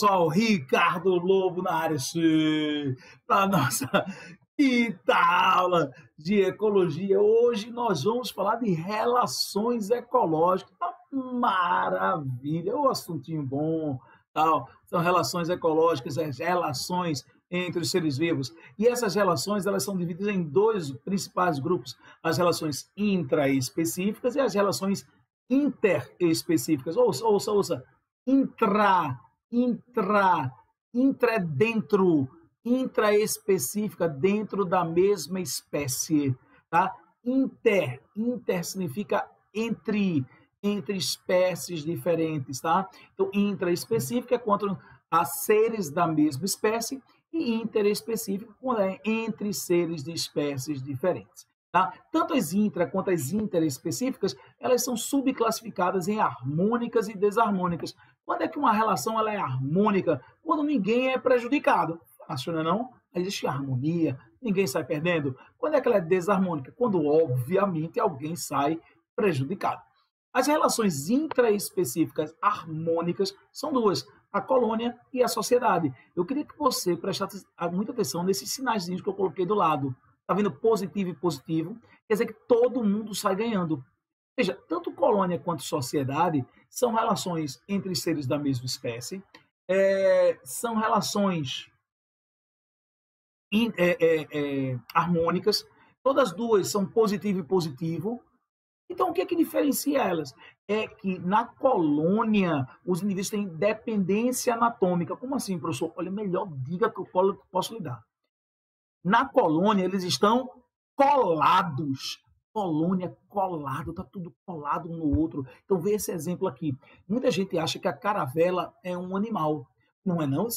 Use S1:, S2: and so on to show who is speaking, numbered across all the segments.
S1: Pessoal, Ricardo Lobo na área para nossa quinta aula de ecologia. Hoje nós vamos falar de relações ecológicas. Tá maravilha, o assuntinho bom, tal. São relações ecológicas, as relações entre os seres vivos. E essas relações elas são divididas em dois principais grupos: as relações intraespecíficas e as relações interespecíficas. Ouça, ouça, ouça. Intra, intra, intra dentro, intraespecífica, dentro da mesma espécie. Tá? Inter, inter significa entre, entre espécies diferentes. Tá? Então, intraespecífica é quando há seres da mesma espécie e interespecífico quando é entre seres de espécies diferentes. Tá? Tanto as intra quanto as interespecíficas, elas são subclassificadas em harmônicas e desarmônicas. Quando é que uma relação ela é harmônica? Quando ninguém é prejudicado. Fácil, não é não? Existe harmonia, ninguém sai perdendo. Quando é que ela é desarmônica? Quando, obviamente, alguém sai prejudicado. As relações intraespecíficas harmônicas são duas a colônia e a sociedade. Eu queria que você prestasse muita atenção nesses sinais que eu coloquei do lado. Está vendo positivo e positivo? Quer dizer que todo mundo sai ganhando. Veja, tanto colônia quanto sociedade são relações entre seres da mesma espécie, é, são relações in, é, é, é harmônicas, todas duas são positivo e positivo, então, o que é que diferencia elas? É que na colônia os indivíduos têm dependência anatômica. Como assim, professor? Olha, melhor diga que eu posso lhe dar. Na colônia, eles estão colados. Colônia colado, tá tudo colado um no outro. Então, vê esse exemplo aqui. Muita gente acha que a caravela é um animal. Não é não?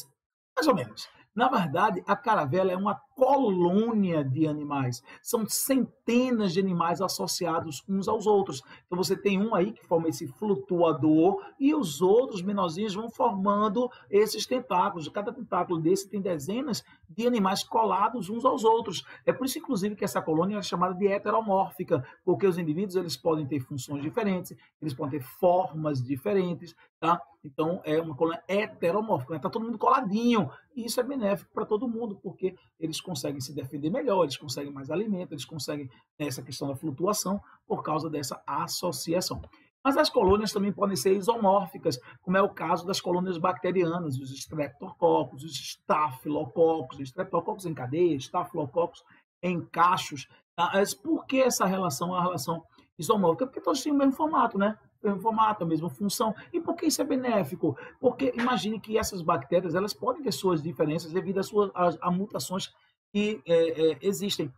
S1: Mais ou menos. Na verdade, a caravela é uma colônia de animais. São centenas de animais associados uns aos outros. Então você tem um aí que forma esse flutuador e os outros menorzinhos vão formando esses tentáculos. Cada tentáculo desse tem dezenas de animais colados uns aos outros. É por isso, inclusive, que essa colônia é chamada de heteromórfica, porque os indivíduos eles podem ter funções diferentes, eles podem ter formas diferentes, tá? Então é uma colônia heteromórfica. Está né? todo mundo coladinho. E isso é benéfico para todo mundo, porque eles conseguem se defender melhor, eles conseguem mais alimento, eles conseguem essa questão da flutuação por causa dessa associação. Mas as colônias também podem ser isomórficas, como é o caso das colônias bacterianas, os streptococcus, os staphylococcus, streptococcus em cadeia, staphylococcus em cachos. Tá? Por que essa relação é uma relação isomórfica? Porque todos têm o mesmo formato, né? O mesmo formato, a mesma função. E por que isso é benéfico? Porque imagine que essas bactérias elas podem ter suas diferenças devido às, suas, às, às mutações que é, é, existem.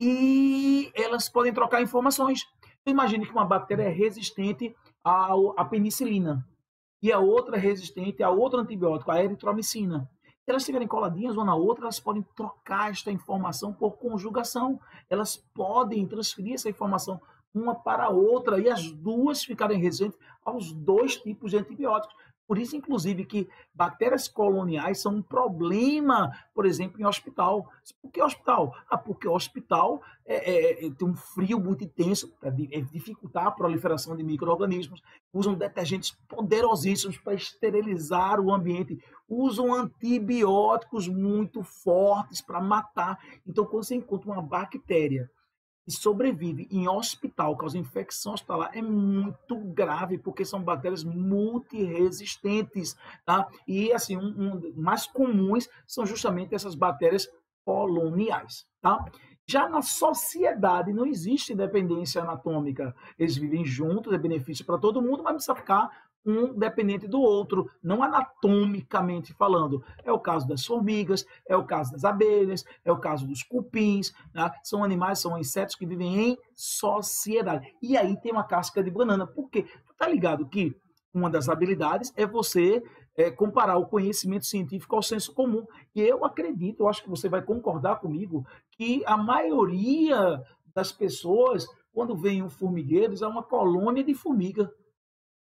S1: E elas podem trocar informações. Então, imagine que uma bactéria é resistente à penicilina e a outra é resistente a outro antibiótico, a eritromicina. Se elas estiverem coladinhas uma na outra, elas podem trocar esta informação por conjugação. Elas podem transferir essa informação uma para a outra e as duas ficarem resistentes aos dois tipos de antibióticos. Por isso, inclusive, que bactérias coloniais são um problema, por exemplo, em hospital. Por que hospital? Ah, porque hospital é, é, é, tem um frio muito intenso para é dificultar a proliferação de micro-organismos. Usam detergentes poderosíssimos para esterilizar o ambiente. Usam antibióticos muito fortes para matar. Então, quando você encontra uma bactéria e sobrevive em hospital, causa infecção hospitalar, é muito grave, porque são bactérias multiresistentes, tá? E, assim, um, um mais comuns são justamente essas bactérias coloniais, tá? Já na sociedade não existe dependência anatômica. Eles vivem juntos, é benefício para todo mundo, mas precisa ficar um dependente do outro, não anatomicamente falando. É o caso das formigas, é o caso das abelhas, é o caso dos cupins, né? são animais, são insetos que vivem em sociedade. E aí tem uma casca de banana. Por quê? Tá ligado que uma das habilidades é você é, comparar o conhecimento científico ao senso comum. E eu acredito, eu acho que você vai concordar comigo, que a maioria das pessoas, quando vem um formigueiro, é uma colônia de formiga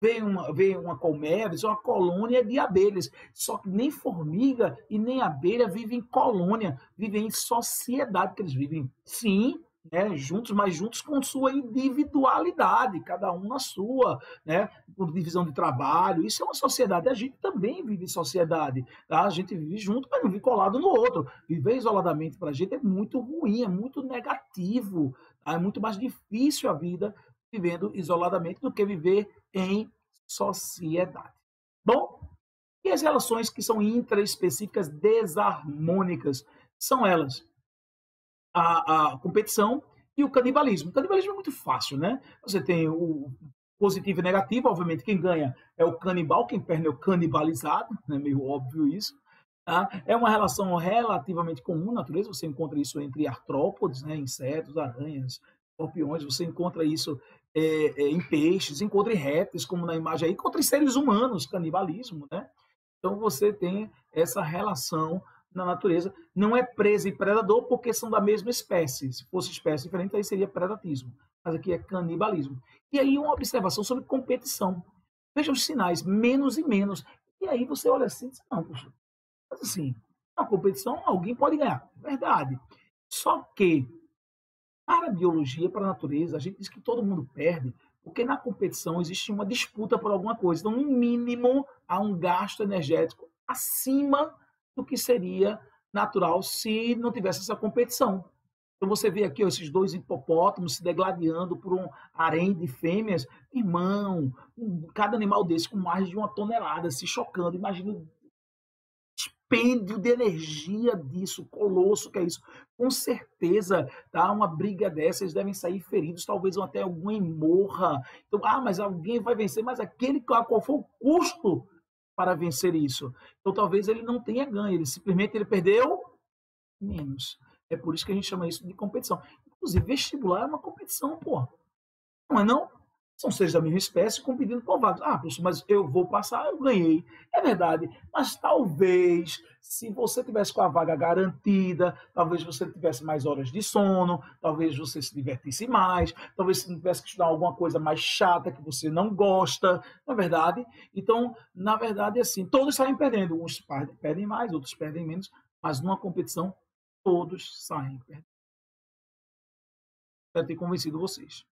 S1: vem uma, vem uma colmeia, é uma colônia de abelhas. Só que nem formiga e nem abelha vivem em colônia, vivem em sociedade, que eles vivem, sim, né, juntos, mas juntos com sua individualidade, cada um na sua, né, por divisão de trabalho. Isso é uma sociedade. A gente também vive em sociedade, tá? A gente vive junto, mas não vive colado no outro. Viver isoladamente para a gente é muito ruim, é muito negativo, tá? é muito mais difícil a vida vivendo isoladamente do que viver em sociedade. Bom, e as relações que são intraespecíficas desarmônicas são elas a, a competição e o canibalismo. O canibalismo é muito fácil, né? Você tem o positivo e negativo, obviamente quem ganha é o canibal, quem perde é o canibalizado, é né? meio óbvio isso. Tá? É uma relação relativamente comum na natureza, você encontra isso entre artrópodes, né? insetos, aranhas, escorpiões, você encontra isso é, é, em peixes, encontra em répteis, como na imagem aí, encontra em seres humanos, canibalismo, né? Então você tem essa relação na natureza. Não é presa e predador porque são da mesma espécie. Se fosse espécie diferente, aí seria predatismo. Mas aqui é canibalismo. E aí uma observação sobre competição. Veja os sinais, menos e menos. E aí você olha assim e diz, não, poxa, mas assim, na competição alguém pode ganhar. Verdade. Só que, para a biologia, para a natureza, a gente diz que todo mundo perde, porque na competição existe uma disputa por alguma coisa. Então, no mínimo, há um gasto energético acima do que seria natural se não tivesse essa competição. Então você vê aqui ó, esses dois hipopótamos se degladiando por um harém de fêmeas. Irmão, cada animal desse com mais de uma tonelada se chocando. Imagina dispêndio de energia disso, colosso que é isso. Com certeza, tá? uma briga dessa, eles devem sair feridos, talvez até alguém morra. Então, ah, mas alguém vai vencer, mas aquele qual foi o custo para vencer isso. Então talvez ele não tenha ganho, ele simplesmente ele perdeu menos. É por isso que a gente chama isso de competição. Inclusive, vestibular é uma competição, pô. Não é não? São seres da mesma espécie competindo por vagas. Ah, professor, mas eu vou passar, eu ganhei. É verdade. Mas talvez, se você tivesse com a vaga garantida, talvez você tivesse mais horas de sono, talvez você se divertisse mais, talvez você tivesse que estudar alguma coisa mais chata que você não gosta, não é verdade? Então, na verdade, é assim, todos saem perdendo. Uns perdem mais, outros perdem menos, mas numa competição, todos saem perdendo. Espero ter convencido vocês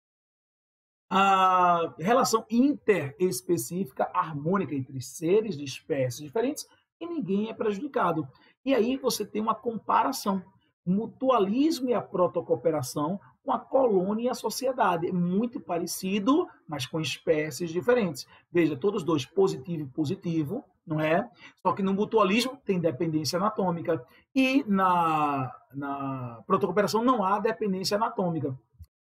S1: a relação interespecífica harmônica entre seres de espécies diferentes e ninguém é prejudicado. E aí você tem uma comparação, mutualismo e a protocooperação com a colônia e a sociedade. É muito parecido, mas com espécies diferentes. Veja, todos dois positivo e positivo, não é? Só que no mutualismo tem dependência anatômica e na, na protocooperação não há dependência anatômica.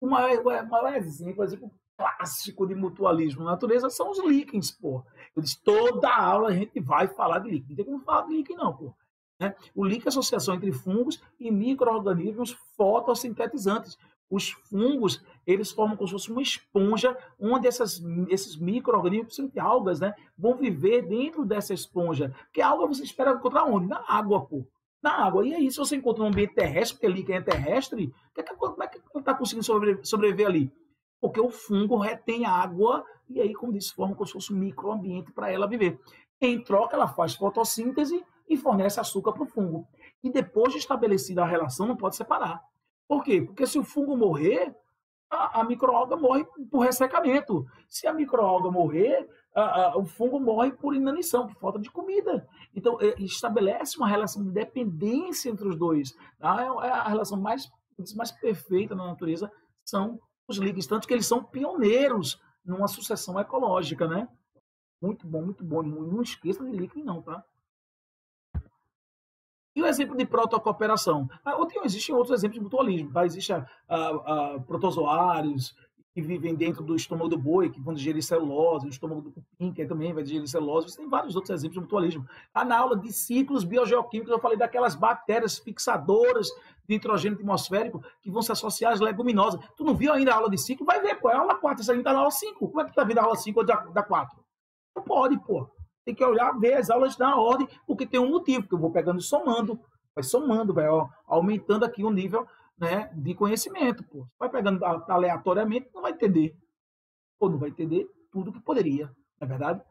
S1: O maior, o maior exemplo, exemplo clássico de mutualismo na natureza são os líquens, pô. Eu disse, toda aula a gente vai falar de líquen. Não tem como falar de líquen, não, pô. Né? O líquen é associação entre fungos e micro-organismos fotossintetizantes. Os fungos, eles formam como se fosse uma esponja, onde essas, esses micro-organismos, algas, né, vão viver dentro dessa esponja. Porque a alga você espera encontrar onde? Na água, pô. Na água. E aí, se você encontra um ambiente terrestre, porque líquen é terrestre, é como é que ela está conseguindo sobreviver ali? Porque o fungo retém água e aí, como disse, forma como se fosse um microambiente para ela viver. Em troca, ela faz fotossíntese e fornece açúcar para o fungo. E depois de estabelecida a relação, não pode separar. Por quê? Porque se o fungo morrer, a, a microalga morre por ressecamento. Se a microalga morrer, a, a, o fungo morre por inanição, por falta de comida. Então, é, estabelece uma relação de dependência entre os dois. Tá? É, é a relação mais, mais perfeita na natureza são os líquens, tanto que eles são pioneiros numa sucessão ecológica, né? Muito bom, muito bom. Não esqueça de líquen não, tá? E o exemplo de protocooperação? Ah, existem outros exemplos de mutualismo, tá? Existem protozoários, que vivem dentro do estômago do boi, que vão digerir celulose, o estômago do cupim, que também vai digerir celulose. Você tem vários outros exemplos de mutualismo. Ah, na aula de ciclos biogeoquímicos, eu falei daquelas bactérias fixadoras de nitrogênio atmosférico que vão se associar às leguminosas. Tu não viu ainda a aula de ciclo? Vai ver, pô, é a aula 4, isso aí tá na aula 5. Como é que tu tá vendo a aula 5 ou da, da 4? Não pode, pô. Tem que olhar, ver as aulas na ordem, porque tem um motivo, que eu vou pegando e somando. Vai somando, vai ó, aumentando aqui o nível né, de conhecimento. Pô. Vai pegando aleatoriamente, não vai entender. Ou não vai entender tudo que poderia, não é verdade?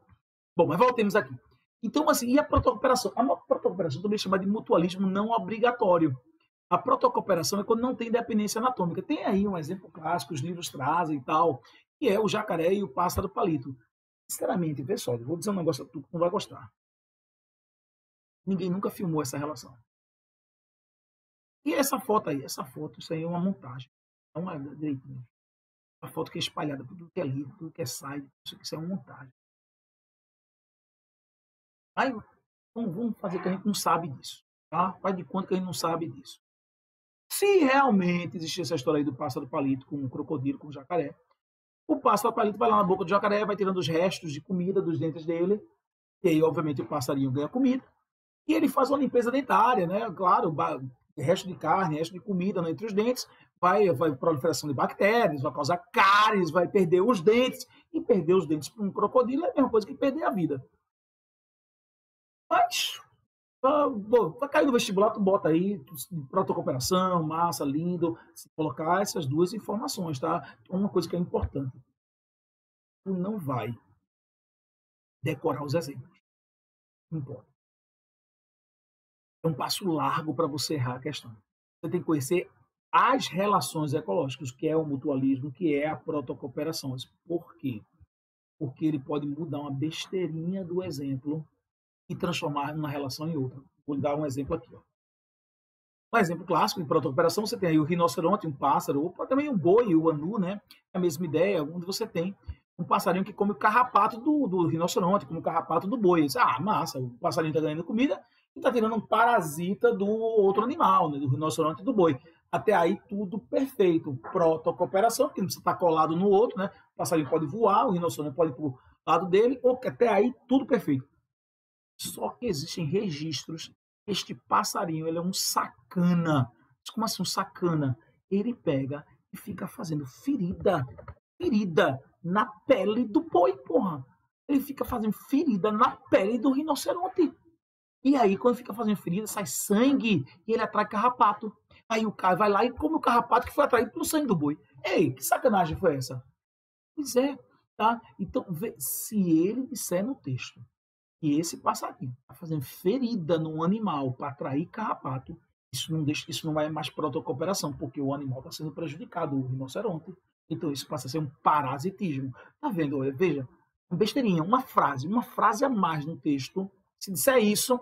S1: Bom, mas voltemos aqui. Então, assim, e a protocooperação? A protocooperação também é chamada de mutualismo não obrigatório. A protocooperação é quando não tem dependência anatômica. Tem aí um exemplo clássico, os livros trazem e tal, que é o jacaré e o pássaro palito. Sinceramente, pessoal, vou dizer um negócio que tu não vai gostar. Ninguém nunca filmou essa relação. E essa foto aí, essa foto, isso aí é uma montagem. Não é direitinho. A foto que é espalhada tudo que é livro, tudo que é site, isso é uma montagem. Aí, então vamos fazer que a gente não sabe disso. Tá? Faz de conta que a gente não sabe disso. Se realmente existir essa história aí do pássaro palito com o crocodilo, com o jacaré, o pássaro palito vai lá na boca do jacaré, vai tirando os restos de comida dos dentes dele, e aí, obviamente, o passarinho ganha comida, e ele faz uma limpeza dentária, né? Claro, resto de carne, resto de comida né, entre os dentes, vai, vai proliferação de bactérias, vai causar cáries, vai perder os dentes, e perder os dentes para um crocodilo é a mesma coisa que perder a vida. Mas, vai cair no vestibular, tu bota aí, protocooperação, massa, lindo, se colocar essas duas informações, tá? Uma coisa que é importante. Tu não vai decorar os exemplos. Não importa. É um passo largo para você errar a questão. Você tem que conhecer as relações ecológicas, que é o mutualismo, que é a protocooperação. Por quê? Porque ele pode mudar uma besteirinha do exemplo e transformar uma relação em outra. Vou dar um exemplo aqui. Ó. Um exemplo clássico de protocooperação, você tem aí o rinoceronte, um pássaro, ou também o boi, o anu, né? É a mesma ideia, onde você tem um passarinho que come o carrapato do, do rinoceronte, como o carrapato do boi. Ah, massa, o passarinho está ganhando comida está tirando um parasita do outro animal, né? do rinoceronte e do boi. Até aí tudo perfeito. Protocooperação, que não precisa estar colado no outro, né? O passarinho pode voar, o rinoceronte pode ir para o lado dele, até aí tudo perfeito. Só que existem registros. Este passarinho, ele é um sacana. Como assim um sacana? Ele pega e fica fazendo ferida, ferida na pele do boi, porra. Ele fica fazendo ferida na pele do rinoceronte. E aí, quando fica fazendo ferida, sai sangue e ele atrai carrapato. Aí o cara vai lá e come o carrapato que foi atraído pelo sangue do boi. Ei, que sacanagem foi essa? Pois é, tá? Então, se ele disser no texto que esse passarinho está fazendo ferida no animal para atrair carrapato, isso não deixa, isso não é mais protocooperação, porque o animal está sendo prejudicado, o rinoceronte. Então isso passa a ser um parasitismo. Tá vendo? Veja, besteirinha, uma frase, uma frase a mais no texto. Se disser isso,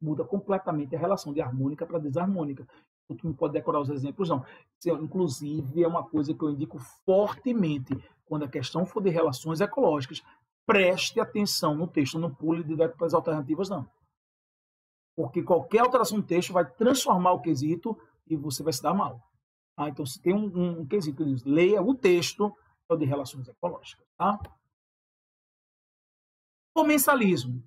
S1: muda completamente a relação de harmônica para desarmônica. Tu não pode decorar os exemplos, não. Inclusive, é uma coisa que eu indico fortemente quando a questão for de relações ecológicas. Preste atenção no texto, não pule direto para as alternativas, não. Porque qualquer alteração no texto vai transformar o quesito e você vai se dar mal. Ah, então, se tem um, um, quesito que diz, leia o texto é o de relações ecológicas. Tá? Comensalismo.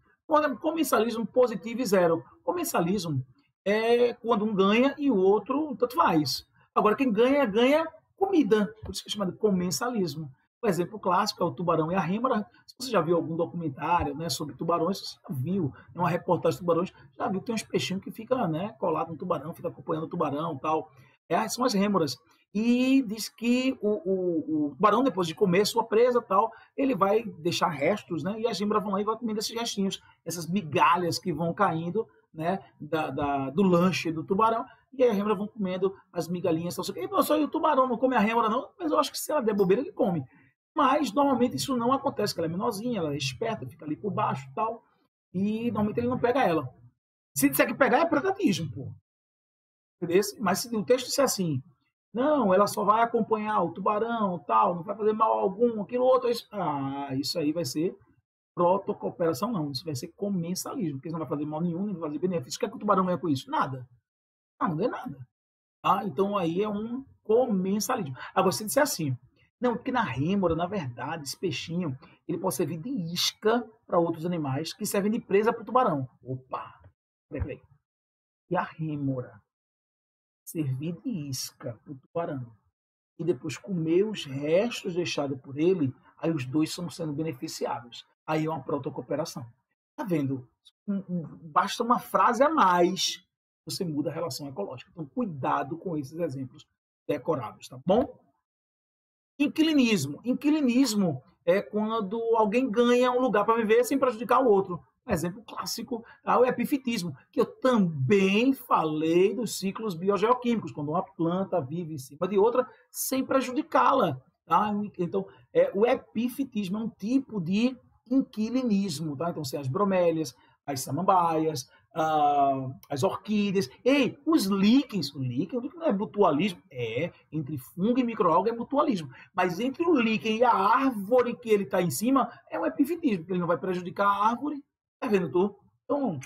S1: Comensalismo positivo e zero. Comensalismo é quando um ganha e o outro tanto faz. Agora, quem ganha, ganha comida. Por isso que é chamado de comensalismo. O exemplo clássico é o tubarão e a rêmora. Se você já viu algum documentário né, sobre tubarões, você já viu né, uma reportagem de tubarões, já viu que tem uns peixinhos que ficam né, colado no tubarão, fica acompanhando o tubarão tal. É, são as rêmoras. E diz que o, o, o, tubarão, depois de comer sua presa tal, ele vai deixar restos, né? E as rêmoras vão lá e vão comendo esses restinhos, essas migalhas que vão caindo né, da, da, do lanche do tubarão, e as rêmoras vão comendo as migalhinhas. Tal, e, só o tubarão não come a rêmora, não, mas eu acho que se ela der bobeira, ele come. Mas normalmente isso não acontece, ela é menorzinha, ela é esperta, fica ali por baixo tal. E normalmente ele não pega ela. Se disser que pegar, é predatismo, pô. Mas se o texto disser assim, não, ela só vai acompanhar o tubarão, tal, não vai fazer mal algum, aquilo outro, isso, ah, isso aí vai ser protocooperação, não. Isso vai ser comensalismo, porque não vai fazer mal nenhum, não vai fazer benefício. O que, é que o tubarão ganha com isso? Nada. Ah, não ganha nada. Ah, então aí é um comensalismo. Agora, se disser assim, não, porque na rêmora, na verdade, esse peixinho, ele pode servir de isca para outros animais que servem de presa para o tubarão. Opa! Peraí, peraí. E a rêmora servir de isca o tubarão e depois comer os restos deixados por ele, aí os dois estão sendo beneficiados. Aí é uma protocooperação. Tá vendo? Basta uma frase a mais, você muda a relação ecológica. Então, cuidado com esses exemplos decorados, tá bom? Inquilinismo. Inquilinismo é quando alguém ganha um lugar para viver sem prejudicar o outro. Exemplo clássico é o epifitismo, que eu também falei dos ciclos biogeoquímicos, quando uma planta vive em cima de outra sem prejudicá-la. Tá? Então, é, o epifitismo é um tipo de inquilinismo. Tá? Então, assim, as bromélias, as samambaias, uh, as orquídeas. Ei, os líquens, o líquen não é mutualismo, é, entre fungo e microalga é mutualismo, mas entre o líquen e a árvore que ele está em cima é um epifitismo, porque ele não vai prejudicar a árvore, tá vendo tu? Então,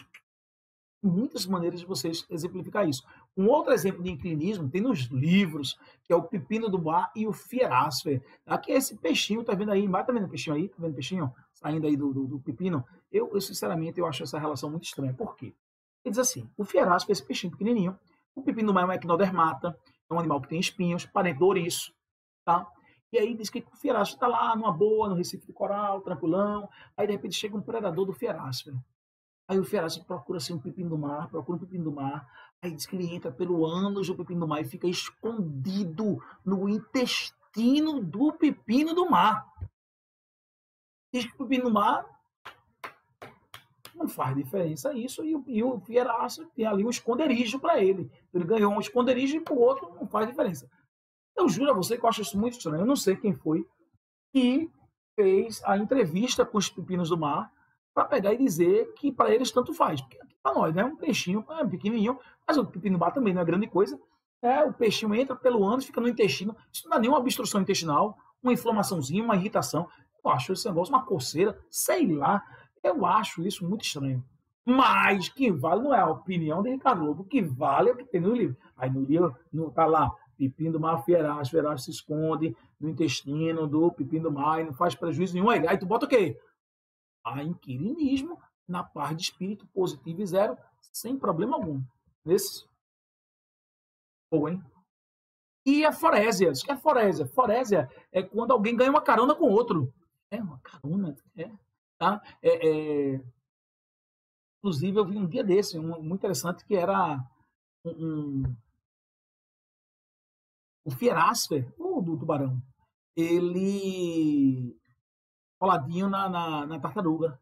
S1: muitas maneiras de vocês exemplificar isso. Um outro exemplo de inclinismo tem nos livros, que é o pepino do mar e o fierasfer. Aqui é esse peixinho, tá vendo aí? Tá vendo o peixinho aí? Tá vendo o peixinho saindo aí do, do, do pepino? Eu, eu, sinceramente, eu acho essa relação muito estranha. Por quê? Ele diz assim, o fierasco é esse peixinho pequenininho, o pepino do mar é um equinodermata, é um animal que tem espinhos, parente do ouriço, tá? E aí diz que o fierasco está lá numa boa, no Recife de Coral, tranquilão, aí de repente chega um predador do fierasco. Aí o fierasco procura assim, um pepino do mar, procura um pepino do mar, aí diz que ele entra pelo ânus do pepino do mar e fica escondido no intestino do pepino do mar. Diz que o pepino do mar não faz diferença isso. E o, e o Fieraça tem ali um esconderijo para ele. Ele ganhou um esconderijo e para o outro não faz diferença. Eu juro a você que eu acho isso muito estranho. Eu não sei quem foi que fez a entrevista com os pepinos do mar para pegar e dizer que para eles tanto faz. Porque para nós, né? Um peixinho é pequenininho, mas o pepino do mar também não é grande coisa. É, o peixinho entra pelo ânus, fica no intestino. Isso não dá nenhuma obstrução intestinal, uma inflamaçãozinha, uma irritação. Eu acho esse negócio uma coceira, sei lá. Eu acho isso muito estranho. Mas que vale não é a opinião de Ricardo Lobo, que vale é o que tem no livro. Aí no livro não tá lá, pepino do mar fieraz, fieraz se esconde no intestino do pepino do mar e não faz prejuízo nenhum. Aí, aí tu bota o quê? A inquilinismo na parte de espírito positivo e zero, sem problema algum. Nesse? Ou, hein? E a forésia. O que é forésia? Forésia é quando alguém ganha uma carona com outro. É uma carona, é. Tá? É, é... Inclusive, eu vi um dia desse, um, muito interessante, que era um... o Fierasfer, o do tubarão, ele coladinho na, na, na, tartaruga.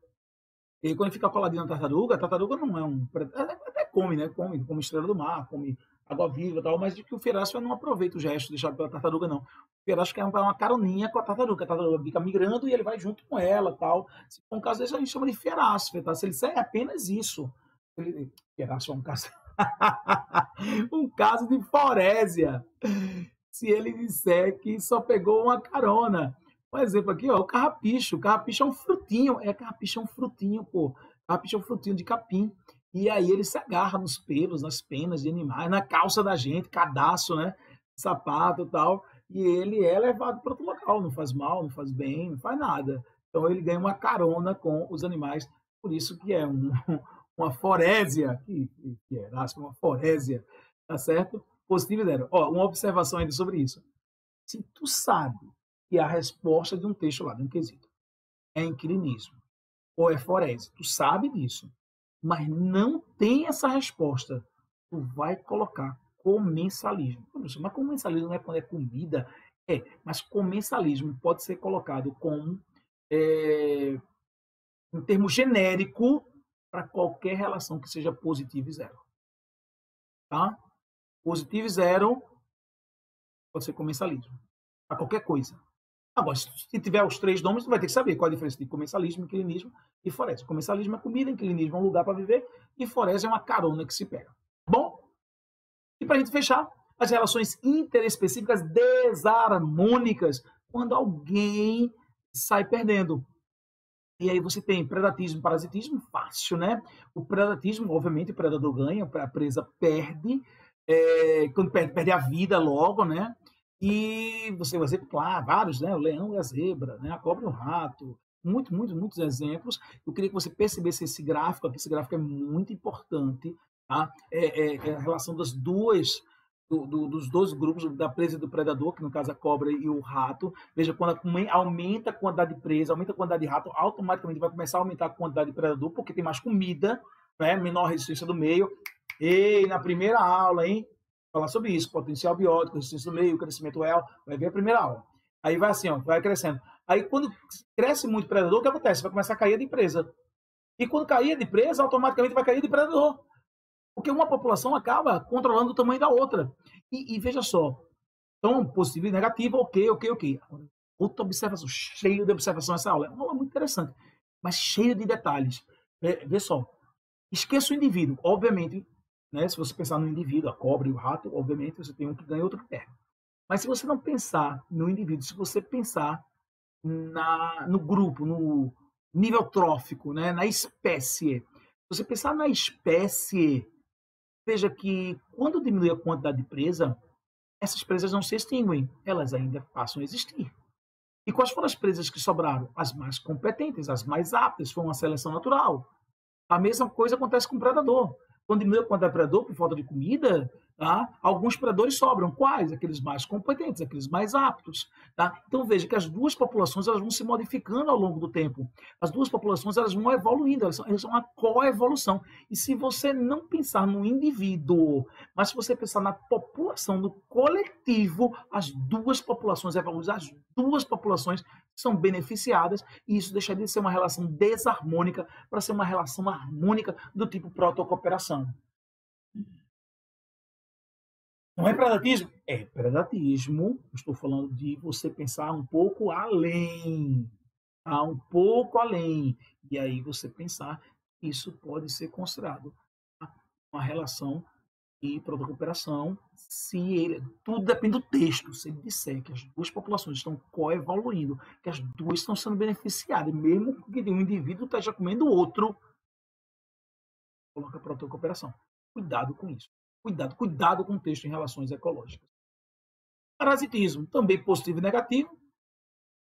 S1: E quando ele fica coladinho na tartaruga, a tartaruga não é um. Até come, né? Come, come estrela do mar, come água viva e tal, mas que o Fierasfer não aproveita o gesto deixado pela tartaruga, não. Ele acho que é uma caroninha com a tartaruga. A tartaruga fica migrando e ele vai junto com ela tal. Se for um caso desse, a gente chama de fierasfe, tá? Se ele é apenas isso. Ele... Fierasfe é um caso... um caso de forésia. Se ele disser que só pegou uma carona. Um exemplo aqui, ó, o carrapicho. O carrapicho é um frutinho. É, carrapicho é um frutinho, pô. Carrapicho é um frutinho de capim. E aí ele se agarra nos pelos, nas penas de animais, na calça da gente, cadastro, né? Sapato e tal e ele é levado para outro local, não faz mal, não faz bem, não faz nada. Então ele ganha uma carona com os animais, por isso que é um, uma forésia, que, que é uma forésia, tá certo? Positivo e zero. Ó, uma observação ainda sobre isso. Se tu sabe que a resposta de um texto lá, de um quesito, é inquilinismo ou é forésia, tu sabe disso, mas não tem essa resposta, tu vai colocar comensalismo. Mas comensalismo não é quando é comida? É, mas comensalismo pode ser colocado como, é, em termo genérico, para qualquer relação que seja positiva e zero. Tá? Positivo e zero pode ser comensalismo. Para qualquer coisa. Agora, se tiver os três nomes, você vai ter que saber qual a diferença de comensalismo, inclinismo e forese. Comensalismo é comida, inclinismo é um lugar para viver e forese é uma carona que se pega. Bom, e para a gente fechar, as relações interespecíficas desarmônicas, quando alguém sai perdendo. E aí você tem predatismo, parasitismo, fácil, né? O predatismo, obviamente, o predador ganha, a presa perde, é, quando perde, perde a vida logo, né? E você vai exemplar vários, né? O leão e a zebra, né? A cobra e o rato. Muito, muito, muitos exemplos. Eu queria que você percebesse esse gráfico aqui. Esse gráfico é muito importante Tá? É, é, é, a relação das duas, do, do, dos dois grupos, da presa e do predador, que no caso a cobra e o rato. Veja, quando aumenta a quantidade de presa, aumenta a quantidade de rato, automaticamente vai começar a aumentar a quantidade de predador, porque tem mais comida, né? menor resistência do meio. E na primeira aula, hein? Falar sobre isso, potencial biótico, resistência do meio, crescimento real, vai ver a primeira aula. Aí vai assim, ó, vai crescendo. Aí quando cresce muito predador, o que acontece? Vai começar a cair a empresa. E quando cair de presa, automaticamente vai cair de predador. Porque uma população acaba controlando o tamanho da outra. E, e veja só, então, positivo e negativo, ok, ok, ok. Outra observação, cheio de observação essa aula. É uma aula muito interessante, mas cheio de detalhes. Vê, vê só, esqueça o indivíduo. Obviamente, né, se você pensar no indivíduo, a cobra e o rato, obviamente você tem um que ganha e outro que perde. Mas se você não pensar no indivíduo, se você pensar na, no grupo, no nível trófico, né, na espécie, se você pensar na espécie, veja que quando diminui a quantidade de presa, essas presas não se extinguem, elas ainda passam a existir. E quais foram as presas que sobraram? As mais competentes, as mais aptas, foi uma seleção natural. A mesma coisa acontece com o predador. Quando diminui a quantidade de predador por falta de comida, Tá? Alguns predadores sobram. Quais? Aqueles mais competentes, aqueles mais aptos. Tá? Então veja que as duas populações elas vão se modificando ao longo do tempo. As duas populações elas vão evoluindo, elas são, elas são uma coevolução. E se você não pensar no indivíduo, mas se você pensar na população, no coletivo, as duas populações evoluem, as duas populações são beneficiadas e isso deixaria de ser uma relação desarmônica para ser uma relação harmônica do tipo protocooperação. Não é predatismo? É predatismo. Estou falando de você pensar um pouco além. Tá? Um pouco além. E aí você pensar que isso pode ser considerado uma relação de protocooperação se ele, tudo depende do texto. Se ele disser que as duas populações estão coevoluindo, que as duas estão sendo beneficiadas, mesmo que um indivíduo esteja comendo o outro, coloca protocooperação. Cuidado com isso. Cuidado, cuidado com o texto em relações ecológicas. Parasitismo, também positivo e negativo.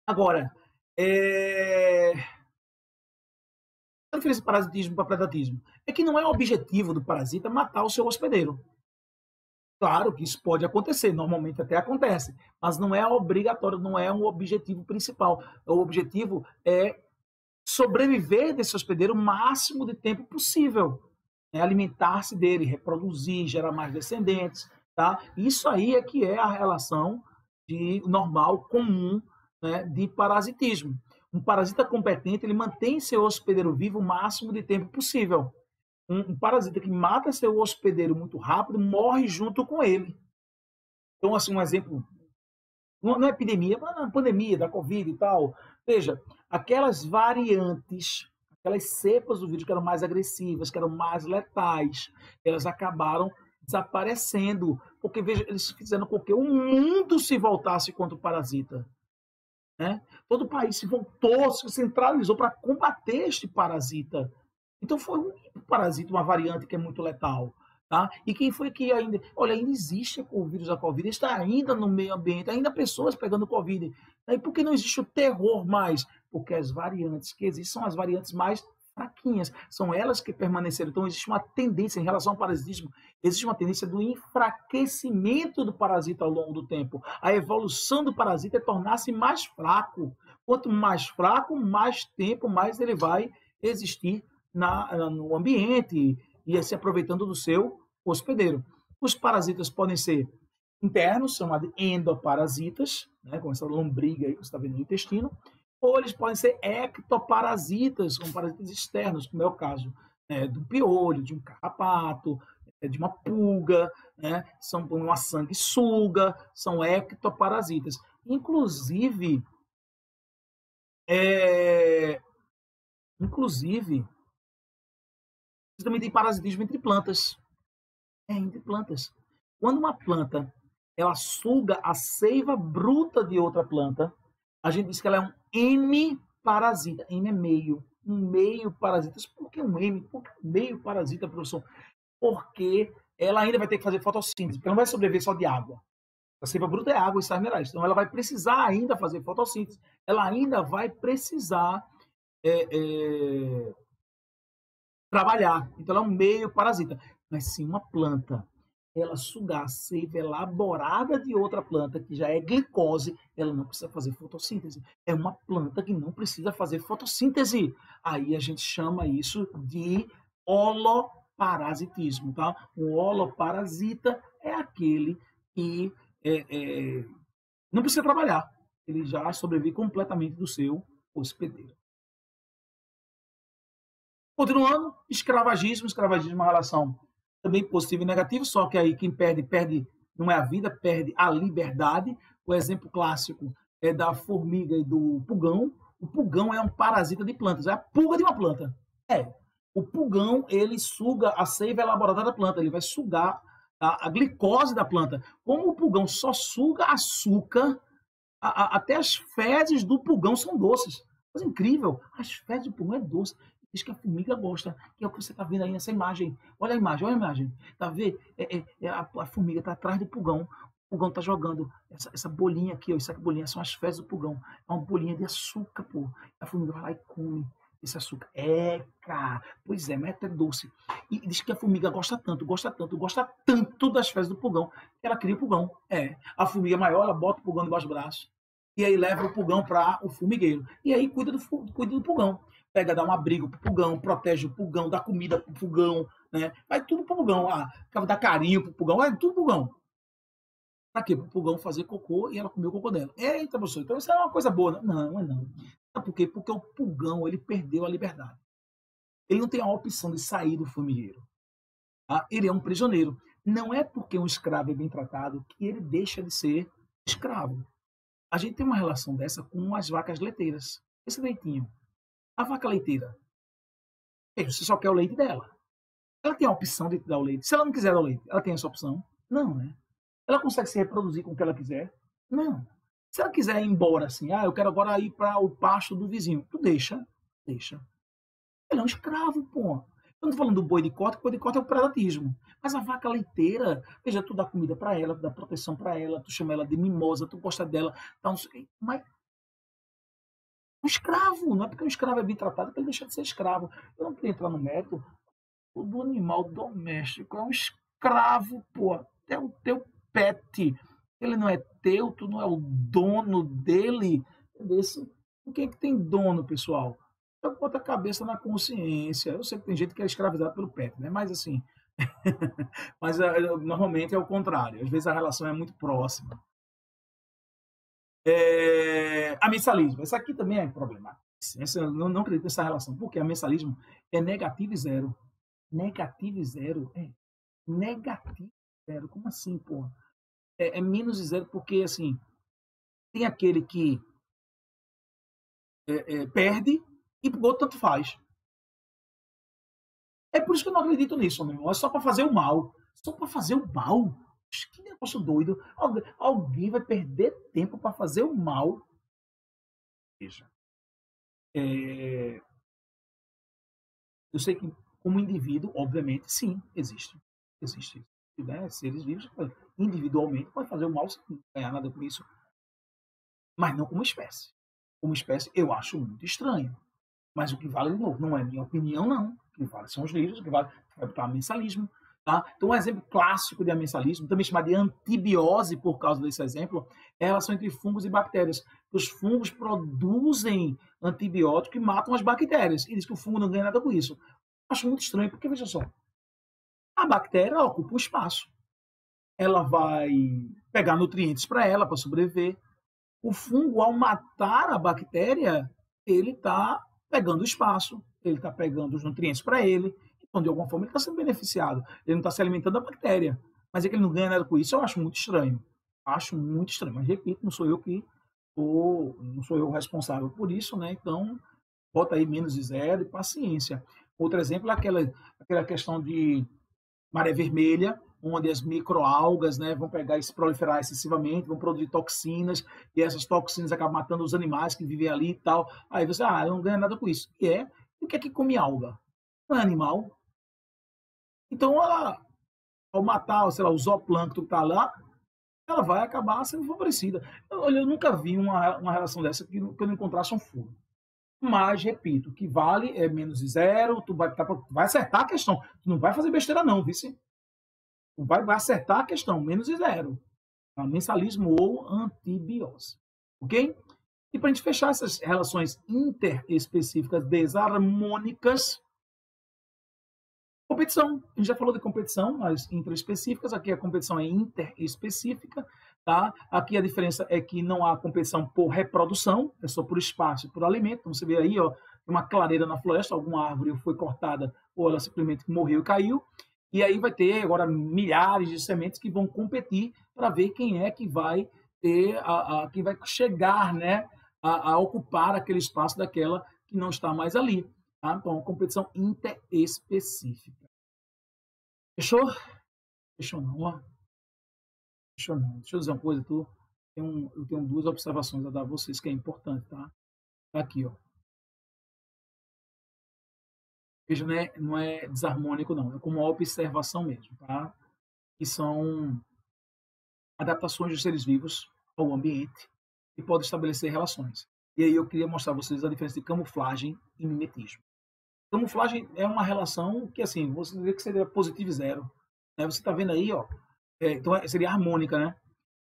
S1: Agora, é... a diferença de parasitismo para predatismo é que não é o objetivo do parasita matar o seu hospedeiro. Claro que isso pode acontecer, normalmente até acontece, mas não é obrigatório, não é um objetivo principal. O objetivo é sobreviver desse hospedeiro o máximo de tempo possível né, alimentar-se dele, reproduzir, gerar mais descendentes, tá? Isso aí é que é a relação de normal, comum, né, de parasitismo. Um parasita competente, ele mantém seu hospedeiro vivo o máximo de tempo possível. Um, um parasita que mata seu hospedeiro muito rápido, morre junto com ele. Então, assim, um exemplo, não é epidemia, mas na pandemia da Covid e tal. Veja, aquelas variantes aquelas cepas do vírus que eram mais agressivas, que eram mais letais, elas acabaram desaparecendo, porque veja, eles fizeram com que o mundo se voltasse contra o parasita. Né? Todo o país se voltou, se centralizou para combater este parasita. Então foi um parasita, uma variante que é muito letal. Tá? E quem foi que ainda. Olha, ainda existe o vírus da Covid, está ainda no meio ambiente, ainda pessoas pegando Covid. E por que não existe o terror mais? Porque as variantes que existem são as variantes mais fraquinhas, são elas que permaneceram. Então, existe uma tendência em relação ao parasitismo, existe uma tendência do enfraquecimento do parasita ao longo do tempo. A evolução do parasita é tornar-se mais fraco. Quanto mais fraco, mais tempo, mais ele vai existir na, no ambiente e se aproveitando do seu hospedeiro. Os parasitas podem ser internos, chamados endoparasitas, né, como essa lombriga aí que você está vendo no intestino, ou eles podem ser ectoparasitas, como parasitas externos, como é o caso né, do piolho, de um carrapato, é, de uma pulga, né, são uma sanguessuga, são ectoparasitas. Inclusive, é, inclusive, também tem parasitismo entre plantas. É, entre plantas. Quando uma planta ela suga a seiva bruta de outra planta, a gente diz que ela é um M parasita. M é meio. Um meio parasita. Por que um M? Por que meio parasita, professor? Porque ela ainda vai ter que fazer fotossíntese, porque ela não vai sobreviver só de água. A seiva bruta é água e sais minerais. Então ela vai precisar ainda fazer fotossíntese. Ela ainda vai precisar é, é, trabalhar. Então ela é um meio parasita. Mas se uma planta ela sugar a seiva elaborada de outra planta, que já é glicose, ela não precisa fazer fotossíntese. É uma planta que não precisa fazer fotossíntese. Aí a gente chama isso de holoparasitismo. Tá? O holoparasita é aquele que é, é, não precisa trabalhar. Ele já sobrevive completamente do seu hospedeiro. Continuando, escravagismo. Escravagismo é uma relação também positiva e negativa, só que aí quem perde, perde não é a vida, perde a liberdade. O exemplo clássico é da formiga e do pulgão. O pulgão é um parasita de plantas, é a pulga de uma planta. É. O pulgão, ele suga a seiva elaborada da planta, ele vai sugar a, a glicose da planta. Como o pulgão só suga açúcar, a, a, até as fezes do pulgão são doces. Coisa incrível. As fezes do pulgão é doce. Diz que a formiga gosta, que é o que você está vendo aí nessa imagem. Olha a imagem, olha a imagem. Tá vendo? É, é, é a, a, formiga está atrás do pulgão. O pulgão está jogando essa, essa, bolinha aqui, ó. Essa bolinha são as fezes do pulgão. É uma bolinha de açúcar, pô. A formiga vai lá e come esse açúcar. É, cara. Pois é, mas é até doce. E diz que a formiga gosta tanto, gosta tanto, gosta tanto das fezes do pulgão, que ela cria o pulgão. É. A formiga maior, ela bota o pulgão debaixo do braço. E aí leva o pulgão para o formigueiro. E aí cuida do, cuida do pulgão pega, dá um abrigo pro pulgão, protege o pulgão, dá comida pro pulgão, né? Vai tudo pro pulgão, ah, dá carinho pro pulgão, vai tudo pro pulgão. Pra quê? Pro pulgão fazer cocô e ela comer o cocô dela. Eita, professor, então isso é uma coisa boa. Não, não é não. Sabe por quê? Porque o pulgão, ele perdeu a liberdade. Ele não tem a opção de sair do formigueiro. Tá? Ele é um prisioneiro. Não é porque um escravo é bem tratado que ele deixa de ser escravo. A gente tem uma relação dessa com as vacas leiteiras. Esse leitinho. A vaca leiteira, você só quer o leite dela. Ela tem a opção de te dar o leite. Se ela não quiser dar o leite, ela tem essa opção? Não, né? Ela consegue se reproduzir com o que ela quiser? Não. Se ela quiser ir embora assim, ah, eu quero agora ir para o pasto do vizinho, tu deixa, deixa. Ele é um escravo, pô. Eu não tô falando do boi de corte, o boi de corte é o predatismo. Mas a vaca leiteira, veja, tu dá comida para ela, tu dá proteção para ela, tu chama ela de mimosa, tu gosta dela, tá, mas um escravo. Não é porque um escravo é bem tratado que ele deixa de ser escravo. Eu não queria entrar no método do animal doméstico. É um escravo, pô. É o teu pet. Ele não é teu, tu não é o dono dele. Desse. Quem é que tem dono, pessoal? Eu boto a cabeça na consciência. Eu sei que tem gente que é escravizado pelo pet, né? Mas assim. Mas eh, normalmente é o contrário. Às vezes a relação é muito próxima. É, a mensalismo. Essa aqui também é problemática. Essa, eu não, não acredito nessa relação. Porque a mensalismo é negativo e zero. Negativo e zero? É. Negativo e zero. Como assim, porra? É, é menos e zero porque, assim, tem aquele que é, é, perde e o outro tanto faz. É por isso que eu não acredito nisso, meu irmão. É só para fazer o mal. Só para fazer o mal. Que negócio doido. Alguém vai perder tempo para fazer o mal. Veja. É... Eu sei que, como indivíduo, obviamente, sim, existe. Existe. Né? Seres vivos, individualmente, pode fazer o mal sem ganhar nada com isso. Mas não como espécie. Como espécie, eu acho muito estranho. Mas o que vale, de novo, não é minha opinião, não. O que vale são os livros, o que vale é botar mensalismo, Tá? Então, um exemplo clássico de amensalismo, também chamado de antibiose por causa desse exemplo, é a relação entre fungos e bactérias. Os fungos produzem antibiótico e matam as bactérias. E diz que o fungo não ganha nada com isso. Acho muito estranho, porque veja só, a bactéria ocupa um espaço. Ela vai pegar nutrientes para ela, para sobreviver. O fungo, ao matar a bactéria, ele está pegando espaço, ele está pegando os nutrientes para ele, então, de alguma forma, ele está sendo beneficiado. Ele não está se alimentando da bactéria. Mas é que ele não ganha nada com isso, eu acho muito estranho. Acho muito estranho. Mas, repito, não sou eu que tô, não sou eu responsável por isso, né? Então, bota aí menos de zero e paciência. Outro exemplo é aquela, aquela questão de maré vermelha, onde as microalgas né, vão pegar e se proliferar excessivamente, vão produzir toxinas, e essas toxinas acabam matando os animais que vivem ali e tal. Aí você, ah, não ganha nada com isso. E é, o que é que come alga? Não é animal, então, ela, ao matar, sei lá, o zooplâncton que está lá, ela vai acabar sendo favorecida. Olha, eu nunca vi uma, uma relação dessa que, que eu não encontrasse um furo. Mas, repito, que vale é menos de zero, tu vai, tá, vai acertar a questão. Tu não vai fazer besteira não, vice. Tu vai, vai acertar a questão, menos de zero. Tá? Mensalismo ou antibiose. Ok? E para a gente fechar essas relações interespecíficas desarmônicas, Competição, a gente já falou de competição, as intraespecíficas, aqui a competição é interespecífica, tá? Aqui a diferença é que não há competição por reprodução, é só por espaço, por alimento. Então você vê aí, ó, uma clareira na floresta, alguma árvore foi cortada ou ela simplesmente morreu e caiu. E aí vai ter agora milhares de sementes que vão competir para ver quem é que vai ter, a, a quem vai chegar, né, a, a, ocupar aquele espaço daquela que não está mais ali. Tá? Então, competição interespecífica. Fechou? Fechou não, ó. Fechou não. Deixa eu dizer uma coisa, tu, tenho, eu tenho duas observações a dar a vocês que é importante, tá? Tá aqui, ó. Veja, não é, não é desarmônico, não. É como uma observação mesmo, tá? Que são adaptações dos seres vivos ao ambiente e podem estabelecer relações. E aí eu queria mostrar a vocês a diferença de camuflagem e mimetismo. Camuflagem é uma relação que, assim, você diria que seria positivo zero. Né? Você está vendo aí, ó, é, então é, seria harmônica, né?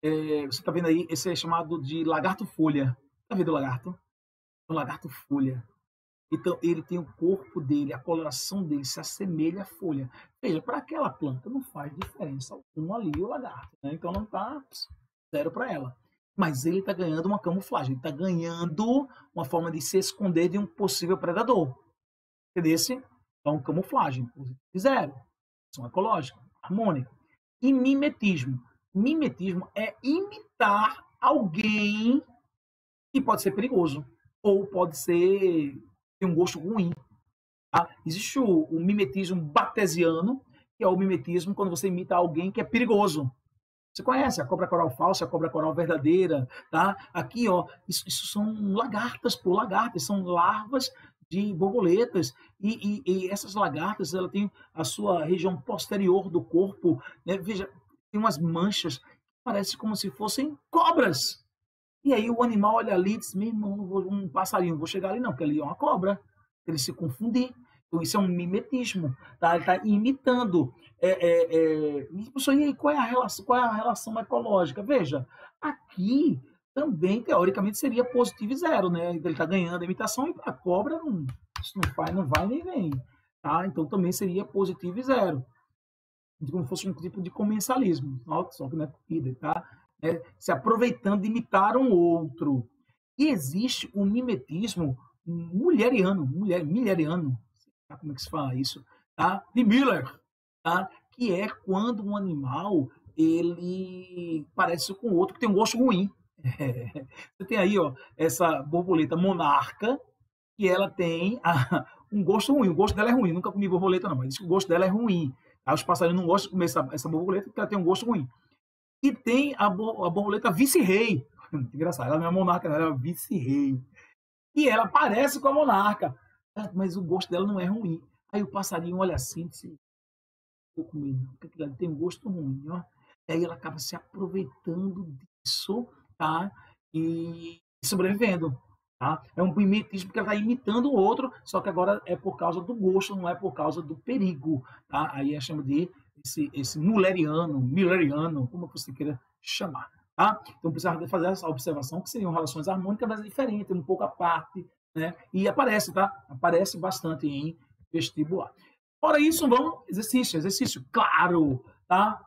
S1: É, você está vendo aí, esse é chamado de lagarto-folha. Está vendo o lagarto? O lagarto-folha. Então, ele tem o corpo dele, a coloração dele se assemelha à folha. Veja, para aquela planta não faz diferença alguma ali o lagarto. Né? Então, não está zero para ela. Mas ele está ganhando uma camuflagem, ele está ganhando uma forma de se esconder de um possível predador. Entendeu? Então, camuflagem, zero. São ecológica, harmônica. E mimetismo. Mimetismo é imitar alguém que pode ser perigoso ou pode ser ter um gosto ruim. Tá? Existe o, o mimetismo batesiano, que é o mimetismo quando você imita alguém que é perigoso. Você conhece a cobra coral falsa, a cobra coral verdadeira, tá? Aqui, ó, isso, isso são lagartas, pô, lagartas, são larvas de borboletas e, e, e, essas lagartas, ela tem a sua região posterior do corpo, né? veja, tem umas manchas que parecem como se fossem cobras. E aí o animal olha ali diz, meu irmão, não vou, um passarinho, não vou chegar ali não, porque ali é uma cobra. Ele se confundir. Então isso é um mimetismo, tá? Ele está imitando. É, é, é... E aí, qual é, a relação, qual é a relação ecológica? Veja, aqui também, teoricamente, seria positivo e zero, né? Ele está ganhando a imitação e a cobra não, isso não, faz, não vai nem vem. Tá? Então também seria positivo e zero. Como fosse um tipo de comensalismo, só que não é comida, tá? É, se aproveitando de imitar um outro. E existe o um mimetismo mulheriano, mulher, milheriano, como é que se fala isso, tá? De Miller, tá? Que é quando um animal ele parece com outro que tem um gosto ruim. Você tem aí, ó, essa borboleta monarca, que ela tem a, um gosto ruim. O gosto dela é ruim. Nunca comi borboleta, não, mas diz que o gosto dela é ruim. Aí os passarinhos não gostam de comer essa, essa borboleta porque ela tem um gosto ruim. E tem a, a borboleta vice-rei. Engraçado, ela não é monarca, ela é vice-rei. E ela parece com a monarca. Mas o gosto dela não é ruim. Aí o passarinho olha assim e Vou comer, porque ali tem um gosto ruim. Ó. Aí ela acaba se aproveitando disso tá? e sobrevivendo. Tá? É um mimetismo que ela está imitando o outro, só que agora é por causa do gosto, não é por causa do perigo. Tá? Aí é chama de esse, esse mulleriano, milleriano, como você queira chamar. Tá? Então precisava fazer essa observação que seriam relações harmônicas, mas diferentes, um pouco à parte, né? E aparece, tá? Aparece bastante em vestibular. Fora isso, vamos exercício, exercício, claro, tá?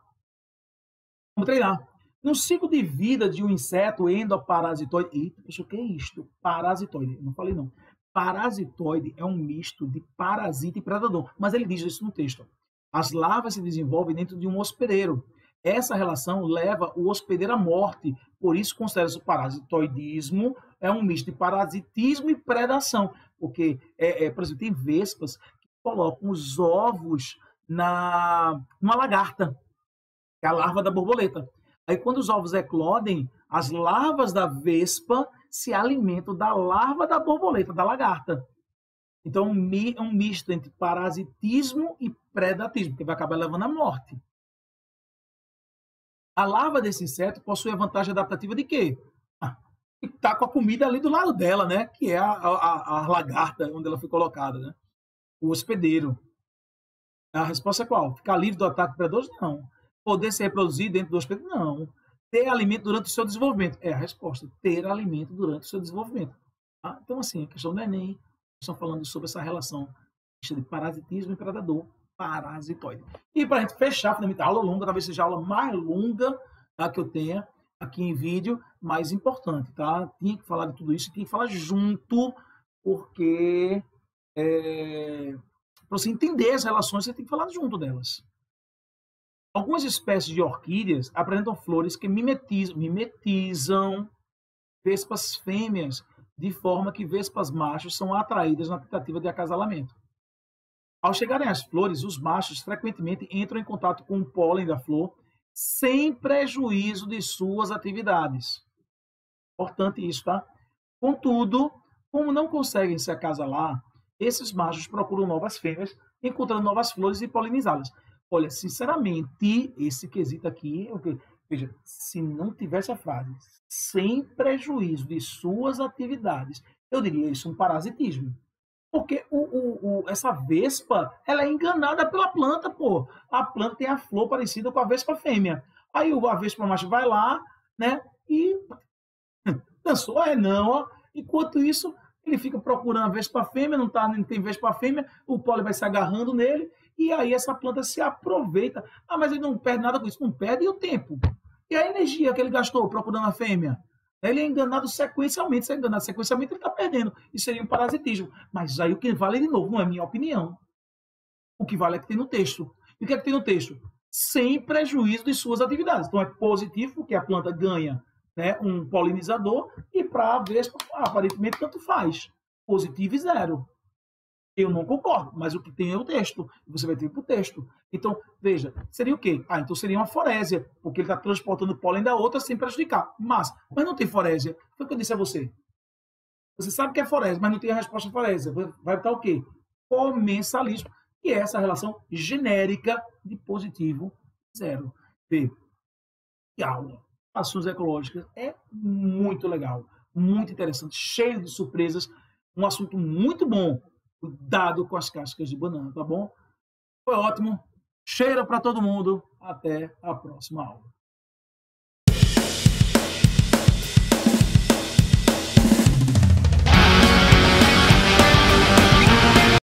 S1: Vamos treinar. No ciclo de vida de um inseto endoparasitoide. Eita, o que é isto? Parasitoide. Eu não falei não. Parasitoide é um misto de parasita e predador. Mas ele diz isso no texto. As larvas se desenvolvem dentro de um hospedeiro. Essa relação leva o hospedeiro à morte. Por isso, considera-se o parasitoidismo é um misto de parasitismo e predação. Porque, é, é, por exemplo, tem vespas que colocam os ovos na numa lagarta, que é a larva da borboleta. Aí, quando os ovos eclodem, as larvas da vespa se alimentam da larva da borboleta, da lagarta. Então, é um misto entre parasitismo e predatismo, que vai acabar levando à morte. A larva desse inseto possui a vantagem adaptativa de quê? Está ah, com a comida ali do lado dela, né? Que é a, a, a lagarta onde ela foi colocada, né? O hospedeiro. A resposta é qual? Ficar livre do ataque predador? Não. Poder se reproduzir dentro do hospedeiro? Não. Ter alimento durante o seu desenvolvimento? É a resposta. Ter alimento durante o seu desenvolvimento. Tá? Então, assim, a questão do Enem, estão falando sobre essa relação de parasitismo e predador parasitoide. E para a gente fechar, fundamental, aula longa, talvez seja a aula mais longa tá, que eu tenha aqui em vídeo, mais importante, tá? Tinha que falar de tudo isso, tinha que falar junto porque é, para você entender as relações, você tem que falar junto delas. Algumas espécies de orquídeas apresentam flores que mimetizam, mimetizam vespas fêmeas, de forma que vespas machos são atraídas na tentativa de acasalamento. Ao chegarem às flores, os machos frequentemente entram em contato com o pólen da flor, sem prejuízo de suas atividades. Importante isso, tá? Contudo, como não conseguem se acasalar, esses machos procuram novas fêmeas, encontrando novas flores e polinizá-las. Olha, sinceramente, esse quesito aqui, veja, se não tivesse a frase sem prejuízo de suas atividades, eu diria isso um parasitismo. Porque o, o, o, essa vespa, ela é enganada pela planta, pô. A planta tem a flor parecida com a vespa fêmea. Aí a vespa macho vai lá, né, e dançou, é não, ó. Enquanto isso, ele fica procurando a vespa fêmea, não, tá, não tem vespa fêmea, o pólen vai se agarrando nele, e aí essa planta se aproveita. Ah, mas ele não perde nada com isso, não perde o tempo. E a energia que ele gastou procurando a fêmea? Ele é enganado sequencialmente. Se é enganado sequencialmente, ele está perdendo. Isso seria um parasitismo. Mas aí o que vale, de novo, não é minha opinião. O que vale é que tem no texto. E o que é que tem no texto? Sem prejuízo de suas atividades. Então é positivo, porque a planta ganha né, um polinizador, e para a vespa, aparentemente, tanto faz. Positivo e zero. Eu não concordo, mas o que tem é o texto. Você vai ter para o texto. Então, veja, seria o quê? Ah, então seria uma forésia, porque ele está transportando pólen da outra sem prejudicar. Mas, mas não tem forésia. Foi o que eu disse a você. Você sabe que é forésia, mas não tem a resposta forésia. Vai estar o quê? Comensalismo, que é essa relação genérica de positivo zero. Vê, que aula ações ecológicas. É muito legal, muito interessante, cheio de surpresas. Um assunto muito bom. Cuidado com as cascas de banana, tá bom? Foi ótimo. Cheira para todo mundo. Até a próxima aula.